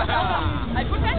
Ein guter